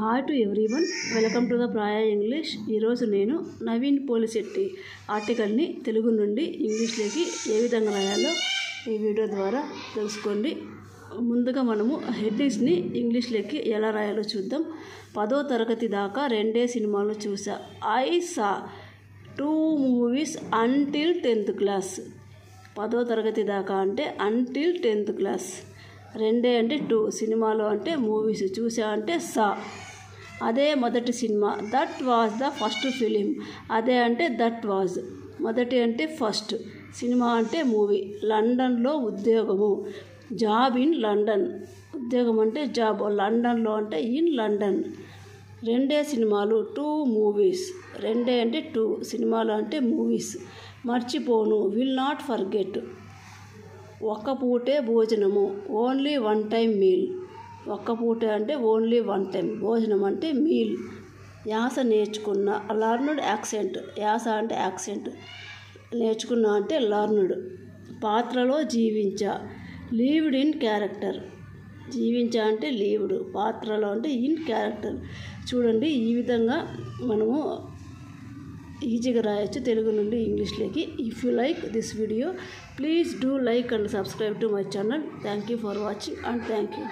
Hi to everyone welcome to the ప్రాయ English ఈరోజు నేను నవీన్ పోలిశెట్టి ఆర్టికల్ని తెలుగు నుండి ఇంగ్లీష్లోకి ఏ విధంగా రాయాలో ఈ వీడియో ద్వారా తెలుసుకోండి. ముందుగా మనము హెడ్డింగ్స్ని ఇంగ్లీష్లోకి ఎలా రాయాలో చూద్దాం. పదో తరగతి దాకా రెండే సినిమాలు చూసా. I saw two movies until tenth class పదో తరగతి దాకా అంటే అంటిల్ టెన్త్ క్లాస్ రెండే అంటే టూ. సినిమాలో అంటే మూవీస్ చూసా అంటే సా. అదే మొదటి cinema. That was the first film. అదే అంటే దట్ వాజ్. మొదటి అంటే ఫస్ట్. సినిమా అంటే మూవీ. లండన్లో ఉద్యోగము. Job in London. ఉద్యోగం అంటే జాబ్. లండన్లో అంటే ఇన్ లండన్. రెండే సినిమాలు టూ మూవీస్. రెండే అంటే టూ. సినిమాలు అంటే మూవీస్. మర్చిపోను. Will not forget. ఒక్క పూటే భోజనము ఓన్లీ వన్ టైం మీల్ ఒక్క పూటే అంటే ఓన్లీ వన్ టైం భోజనం అంటే మీల్ యాస నేర్చుకున్న లర్నుడ్ యాక్సెంట్ యాస అంటే యాక్సెంట్ నేర్చుకున్న అంటే లర్నుడ్ పాత్రలో జీవించ లీవ్డ్ ఇన్ క్యారెక్టర్ జీవించ అంటే లీవ్డ్ పాత్రలో అంటే ఇన్ క్యారెక్టర్ చూడండి ఈ విధంగా మనము ఈజీగా రాయొచ్చు తెలుగు నుండి ఇంగ్లీష్లోకి. If you like this video please do like and subscribe to my channel thank you for watching and thank you